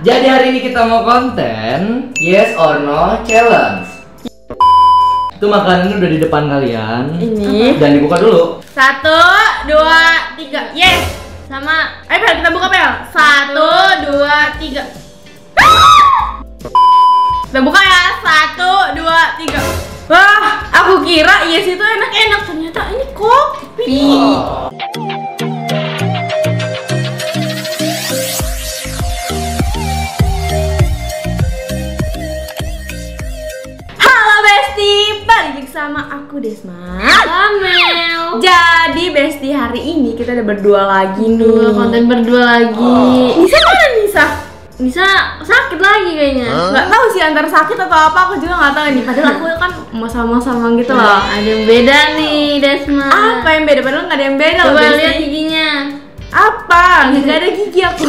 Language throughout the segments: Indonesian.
Jadi hari ini kita mau konten Yes or No Challenge Itu makanannya udah di depan kalian Ini. Dan dibuka dulu Satu, dua, tiga. Yes. Sama. Ayo Bel, kita buka Bel. Satu, dua, tiga. Kita buka ya. Satu, dua, tiga. Wah, aku kira yes itu enak-enak. Ternyata ini kopi. Halo Desma. Amel. Jadi Besti hari ini kita udah berdua lagi nih. Dua konten berdua lagi. Nisa mana Nisa? Bisa sakit lagi kayaknya. Nggak tahu sih antara sakit atau apa aku juga nggak tahu nih Padahal aku kan mau sama-sama gitu loh. Ada yang beda nih Desma. Apa yang beda? Padahal nggak ada yang beda loh Coba lihat giginya Apa? Nggak ada gigi aku.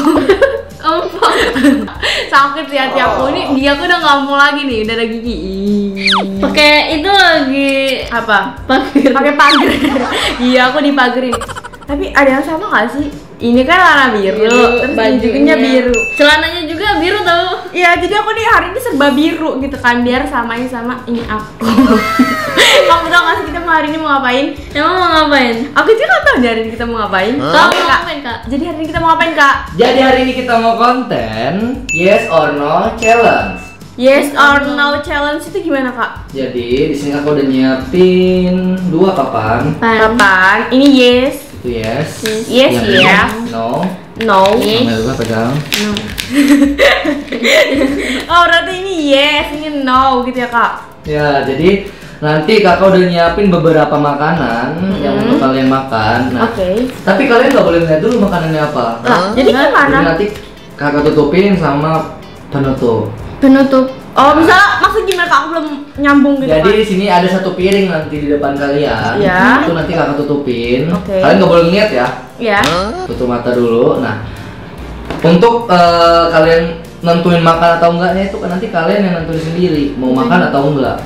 Empok. Sakit sih hati aku. Ini gigi aku udah nggak mau lagi nih. Udah ada gigi. Pakai itu lagi. Apa? Pakai pakai pagar iya aku dipagerin. Tapi ada yang sama gak sih? Ini kan warna biru, terus bajunya biru. Celananya juga biru tau. Iya jadi aku nih hari ini serba biru gitu kan biar samain sama ini aku. Kamu tau gak sih kita mau hari ini mau ngapain? Emang mau ngapain? aku juga gak tau nih hari ini kita mau ngapain. Kamu Oke, mau Kak. ngapain kak? jadi hari ini kita mau ngapain kak? Jadi hari ini kita mau konten Yes or No Challenge. Yes or no. Challenge itu gimana kak? Jadi di sini aku udah nyiapin dua papan. Pan kapan ini yes. Itu yes. Yes, Yang ya. ini No. No. Yes. Amel juga pegang. Oh berarti ini yes ini no gitu ya kak? Ya jadi nanti kakak udah nyiapin beberapa makanan yang Mhm. untuk kalian makan Nah oke tapi kalian nggak boleh lihat dulu makanannya apa Lah, jadi Jadi gimana nanti kakak tutupin sama penutup. Penutup Oh, misalnya maksud gimana kak? Aku belum nyambung gitu Jadi kan? di sini ada satu piring nanti di depan kalian. Ya. Itu nanti kakak tutupin. Oke. Kalian nggak boleh ngeliat ya. Ya. Tutup mata dulu. Nah, untuk eh, kalian nentuin makan atau enggaknya itu kan nanti kalian yang nentuin sendiri mau makan atau enggak.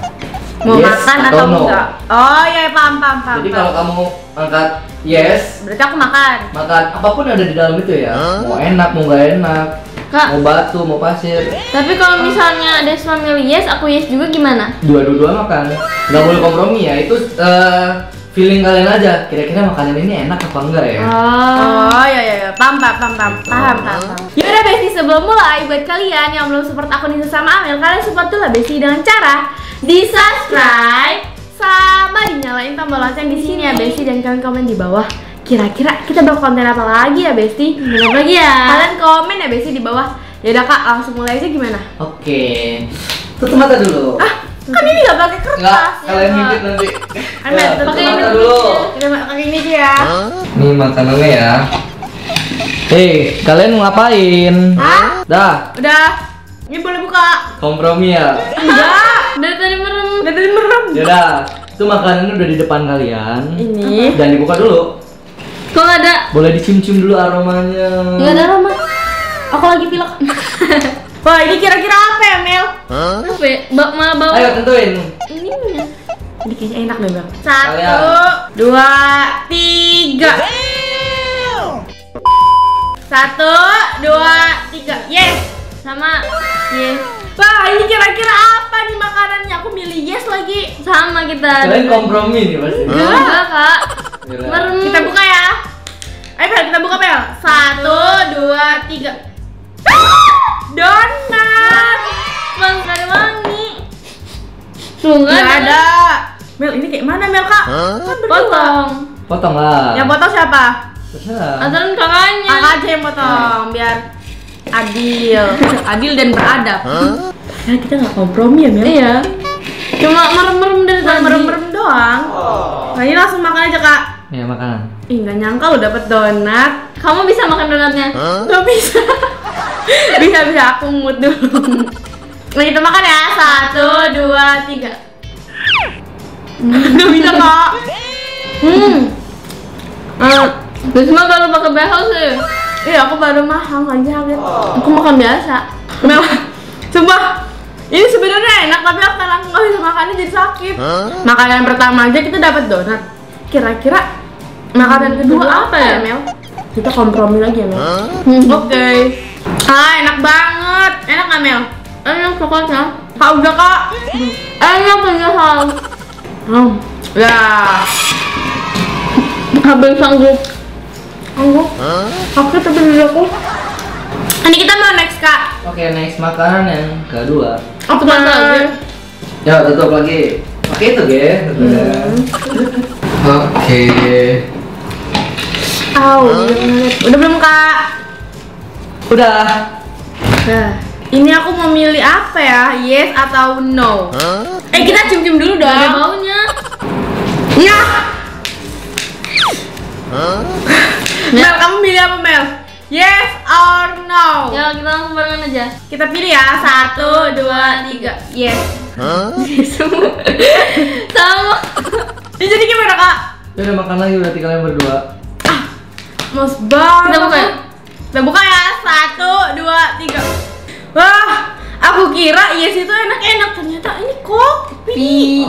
Mau Yes makan atau, no. enggak? Oh iya paham paham paham. Jadi kalau kamu angkat yes, berarti aku makan. makan apa pun yang ada di dalam itu ya. Mau enak, mau nggak enak, Kak mau batu, mau pasir, Tapi kalau misalnya Desma milih yes Aku yes juga gimana? dua-dua makan nggak boleh kompromi ya itu eh, feeling kalian aja kira-kira makanan ini enak apa enggak ya Oh Oh iya iya iya paham paham paham paham paham paham. paham. Yaudah Besti sebelum mulai buat kalian yang belum support aku Nisa sama Amel kalian support dulu lah Besti dengan cara di subscribe sama dinyalain tombol lonceng di sini ya Besti dan kalian komen di bawah. Kira-kira kita bakal konten apa lagi ya Besti? Kenapa lagi ya? Kalian komen ya Besti di bawah. Yaudah kak langsung mulai aja gimana? oke tutup mata dulu Ah kan ini nggak pakai kertas. nggak kalian ya, ngintip nanti Ya, pakai ini dulu. dulu Kita pakai ini aja ya. nih makanannya ya Hei, kalian mau ngapain? Hah? Dah, Udah. Ini boleh buka. kompromi ya. Enggak. Dari tadi merem Udah tadi merem. Yaudah, itu makanannya udah di depan kalian. Ini. Dan dibuka dulu. Kok nggak ada? Boleh dicium-cium dulu aromanya. Nggak ada aroma Aku lagi pilek. Wah, ini kira-kira apa ya, Mel? Apa ya? Ba malah bau Ayo tentuin. ininya Ini kayaknya enak deh, Mel. Satu, Kalian. dua, tiga. Satu, dua, tiga. Yes. Sama yes Wah, ini kira-kira apa nih makanannya? Aku milih yes lagi. Sama kita Kalian kompromi nih pasti. Enggak kak. Merem Kita buka ya. Ayo, Bel, kita buka, Bel. Satu, dua, tiga. Donat. Bang, ada wangi Tuh nggak Nggak ada ada. Mel, ini kayak mana, Mel, Kak? Kan berdua. Potong Potong lah. Yang potong siapa? Terserah. Aturan kakaknya Kakak aja yang potong, biar adil. adil dan beradab. Ya, kita nggak kompromi ya, Mel. Iya Cuma merem-merem dari tadi merem-merem doang. Nah, ini langsung makan aja, Kak. Ya makanan. Ih, nggak nyangka lo dapet donat. Kamu bisa makan donatnya? Gak bisa. bisa, bisa. Aku mood dulu. Nah, kita makan ya. Satu, dua, tiga. Gak bisa, Kak. Hmm Eh, Bisma baru pakai behel sih Iya, aku baru mahal nggak jaget. Aku makan biasa. Mel, sumpah. Ini sebenarnya enak tapi aku karena aku nggak bisa makannya jadi sakit. Makanan pertama aja kita dapat donat. Kira-kira makanan kedua kedua apa ya ya? Mel? Kita kompromi lagi ya Mel. Hmm. Oke. Ah enak banget. kuatnya. Kak udah kak. Enak padahal. Hmm. Ya. Habis sanggup. Aku. Aku tapi dulu aku. Ini kita mau next kak. Oke, next makanan yang kedua. Aku masak lagi. Ya, tutup lagi. Oke itu, ya. Oke. Au, udah belum kak? Udah. Nah, ini aku mau milih apa ya? Yes atau no? Eh kita cium-cium dulu Gak ada dong. baunya. Ya. Mel, kamu milih apa Mel? Yes or no? Ya kita langsung barengan aja. Kita pilih ya. Satu, dua, tiga. Yes. Sama. Ini jadi gimana kak? Ya udah makan lagi berarti kalian berdua. Mas banget. Kita buka ya? Kita buka ya. Satu, dua, tiga. Wah, aku kira yes itu enak-enak. Ternyata ini kopi.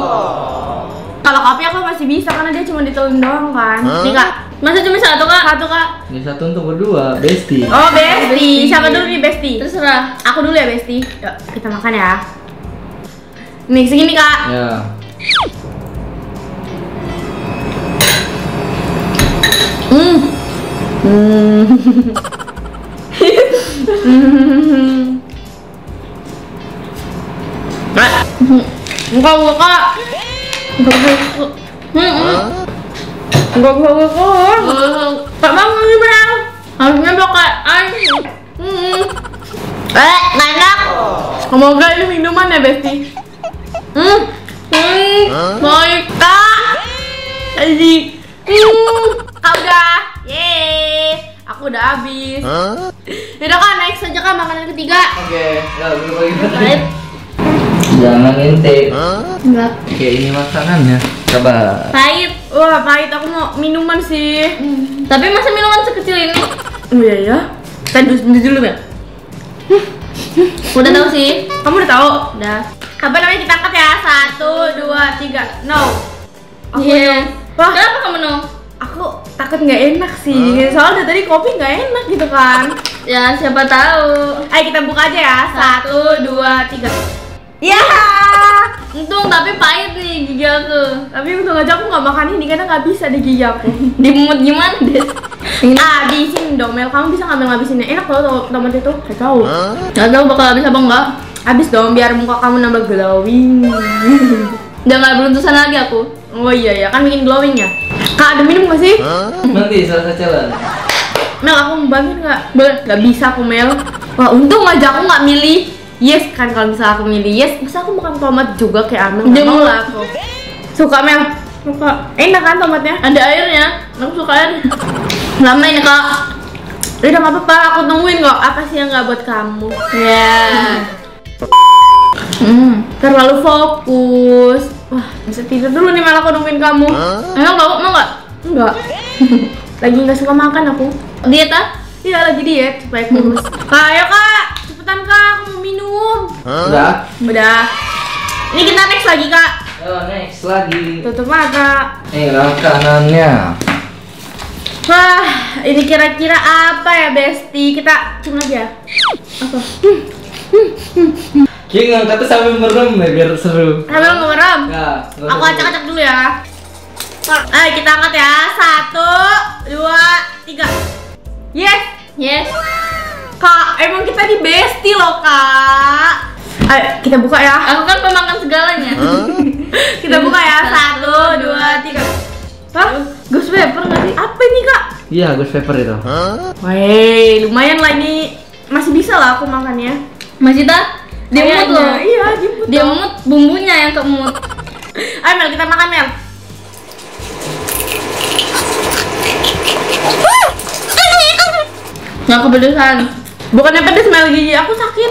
Kalau kopi aku masih bisa karena dia cuma ditelan doang kan. Nih kak. Masa cuma satu kak? Satu kak. Ini satu untuk berdua, bestie. Oh Besti. Besti. Siapa dulu nih Besti? Terserah. Aku dulu ya Besti. Yuk kita makan ya. Nih segini kak. Ya. Hmm. Enggak enggak kak. Enggak enggak. Enggak enggak enggak. Kak bangun nih Bel. Harusnya pakai air. Hmm. Eh, enak. Semoga ini minuman ya Besti. Hmm. Hmm. Baik kak. Tadi. Hmm. Udah. Yeay. Aku udah habis. Next aja kak makanan ketiga. Oke, ya lagi. Jangan intip. Enggak. Oke, ini makanannya. Sabar. Pahit. Wah, pahit. Aku mau minuman sih. Tapi masa minuman sekecil ini? Oh iya ya. Kita dulu dulu ya. Udah tahu sih. Kamu udah tahu? Udah. Apa namanya kita angkat ya? Satu, dua, tiga. No. Aku Iya. Wah, Kenapa kamu no? aku takut nggak enak sih. Soalnya dari tadi kopi nggak enak gitu kan. Ya siapa tahu. Ayo kita buka aja ya. Satu, dua, tiga. Ya. Untung tapi pahit nih gigi aku. Tapi untung aja aku nggak makan ini karena nggak bisa di gigi aku. Dimut gimana Des? Habisin dong Mel, kamu bisa ngambil ngabisinnya. Enak loh tomat itu. Gak tahu. Gak tahu bakal habis apa enggak. Habis dong biar muka kamu nambah glowing. Udah nggak beruntusan lagi aku. Oh iya ya, kan bikin glowing ya. Kak ada minum gak sih? Nanti selesai challenge. Mel aku mau bantuin nggak? Boleh. Gak bisa aku Mel. Wah untung aja aku nggak milih yes kan kalau misalnya aku milih yes, bisa aku makan tomat juga kayak Amel. Mau. lah aku. Suka Mel. Suka. Enak kan tomatnya? Ada airnya. Aku suka air. Lama ini kak. Udah nggak apa-apa, aku tungguin kok. Apa sih yang nggak buat kamu? Ya. Hmm. Terlalu fokus. Wah, bisa tidur dulu nih Mel aku nungguin kamu. Enak tau mau nggak? Enggak. lagi nggak suka makan aku. Diet ah? Iya lagi diet supaya kurus. Kak, ayo kak, cepetan kak, aku mau minum. Udah. Udah. Ini kita next lagi kak. Yo, next lagi. Tutup mata. Nih makanannya. Wah, ini kira-kira apa ya Besti? Kita cium lagi ya. Apa? King angkatnya sambil merem ya biar seru. Sambil ngemerem. Ya, Aku acak-acak dulu ya. Ayo kita angkat ya. Satu, dua, tiga. Yes. Yes. Kak, emang kita di Besti loh kak. Ayo kita buka ya. Aku kan pemakan segalanya. Kita buka ya. Satu, dua, tiga. Hah? Ghost paper nggak sih? Apa ini kak? Iya, ghost paper itu. Wih, lumayan lah ini. Masih bisa lah aku makannya. Masih tak? Dia mut loh. Iya, jemput. Dia mut bumbunya yang kemut. Ayo Mel, kita makan Mel. Nggak kepedesan. Bukannya pedes Mel gigi, aku sakit.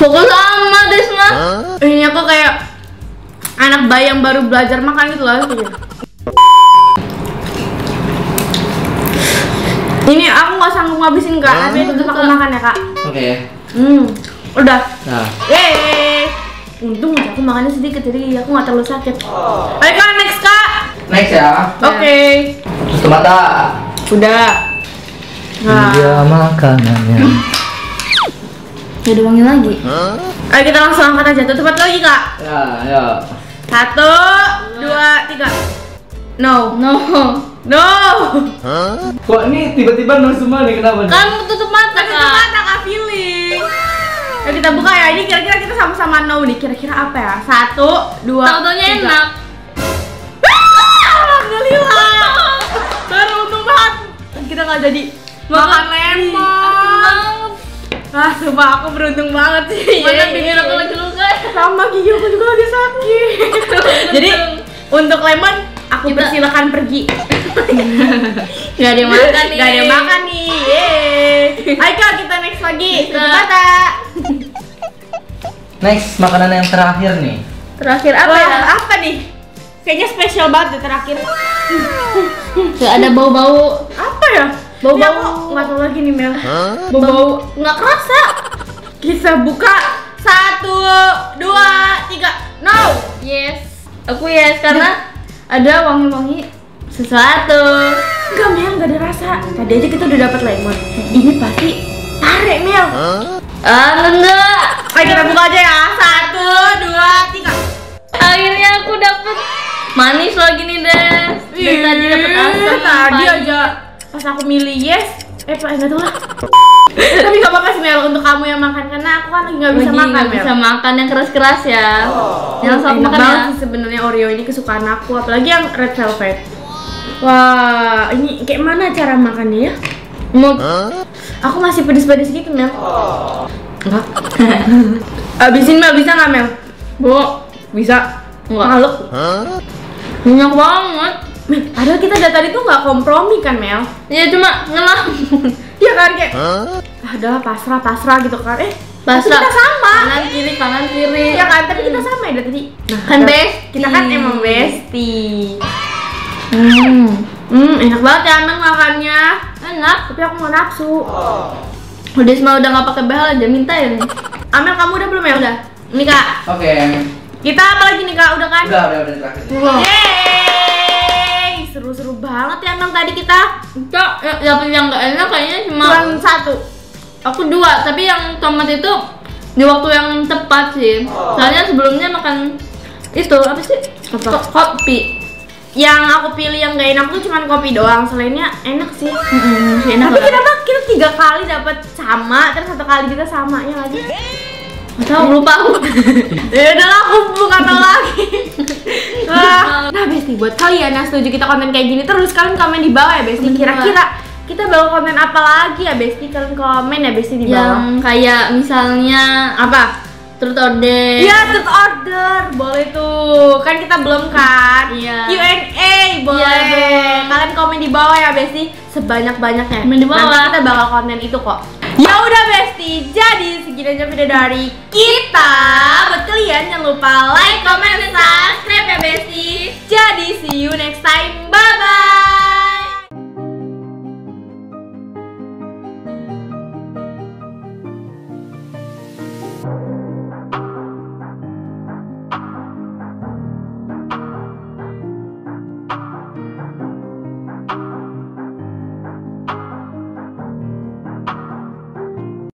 Fokus sama Desma. Ini aku kayak anak bayi yang baru belajar makan gitu loh. Ini aku nggak sanggup ngabisin kak, tapi tetap aku makan ya kak. Oke ya. Hmm, udah. Nah, Yeay. Untung aku makannya sedikit, jadi aku nggak terlalu sakit. Ayo kak, next. Next ya. Oke. Tutup mata. Udah. Nah. Dia makanannya. Gak ada wangi lagi. Ayo kita langsung angkat aja. Tutup mata lagi kak. Ya, ya. Satu, dua, tiga. No. No. No. Kok ini tiba-tiba nol semua nih kenapa? nih? Kamu tutup mata Tutup kak. mata kak feeling. Ayo kita buka ya. Ini kira-kira kita sama-sama no nih. Kira-kira apa ya? Satu, dua, Tahu-taunya tiga. enak. Ah, Alhamdulillah. Baru untung banget. Kita nggak jadi makan lemon. Ah, sumpah aku beruntung banget sih. Mana bikin aku lagi luka. sama gigi aku juga lagi sakit. Jadi untuk lemon aku Kita- persilakan pergi. Gak ada yang makan nih. Gak ada yang makan nih. Yeay. Ayo kita next lagi. Mata. Next makanan yang terakhir nih. Terakhir apa Wah, ya? apa nih? Kayaknya spesial banget deh terakhir. Gak ada bau-bau. Apa ya? Bau-bau. Nggak tahu lagi nih Mel. Bau-bau nggak kerasa. Kita buka satu, dua, tiga. No. Yes. Aku yes karena ada wangi-wangi sesuatu. Enggak Mel, nggak ada rasa. Tadi aja kita udah dapat lemon. Ini pasti pare Mel. Ah, enggak. Ayo kita buka aja ya. Satu, dua, tiga. Akhirnya aku dapet manis lagi nih, Des. Dari tadi dapet asam. Tadi aja pas aku milih yes. Eh, Pak, enggak tahu lah. Tapi gak apa-apa sih Mel untuk kamu yang makan karena aku kan lagi nggak bisa Lagi makan nggak Mel. bisa makan yang keras-keras ya. Yang sok makan banget ya. sih sebenarnya Oreo ini kesukaan aku, apalagi yang red velvet. Wah, ini kayak mana cara makannya ya? Mau Aku masih pedes-pedes gitu Mel. Enggak. Abisin Mel bisa nggak Mel? Bu, Bisa. Enggak. Maluk. Banyak banget. Mel, padahal kita dari tadi tuh nggak kompromi kan Mel? Ya cuma ngelah. Iya kan kayak, ah udah pasrah pasrah gitu kan? Eh, Pasrah. kita sama. Kanan kiri, kanan kiri. Iya kan, tapi kita sama ya dari tadi. Nah, Kan bestie. Kita kan emang bestie. Hmm. Hmm, enak banget ya Mel makannya. Enak. Tapi aku mau nafsu. Udah semua udah nggak pakai behel aja minta ya nih. Amel kamu udah belum ya? Udah. Ini kak, Oke. Kita apa lagi nih kak? Udah kan? Udah, udah, udah terakhir. Wow. Yeay, seru-seru banget ya Mel tadi kita. Ya- dapet yang nggak enak kayaknya cuma Cuman satu. aku dua, tapi yang tomat itu di waktu yang tepat sih. Soalnya sebelumnya makan itu apa sih? Apa? Ko- Kopi. Yang aku pilih yang gak enak tuh cuman kopi doang. Selainnya enak sih. Masih enak Tapi banget. kenapa kita tiga kali dapat sama, terus satu kali juga sama ya lagi? Tahu lupa aku. ya udah lah, aku bukan tahu lagi. Wah, nah Besti buat kalian yang setuju kita konten kayak gini terus kalian komen di bawah ya Besti. Komen Kira-kira kita bakal konten apa lagi ya Besti? Kalian komen ya Besti di bawah. yang kayak misalnya apa? truth or dare. Iya, third order boleh tuh. Kan kita belum kan? Iya. Q&A boleh. Iya dong. Kalian komen di bawah ya Besti sebanyak-banyaknya. Komen di bawah. Nanti kita bakal konten itu kok. Ya udah Besti, jadi segini aja video dari kita. Buat kalian jangan lupa like, comment, dan subscribe ya Besti. Jadi see you next time.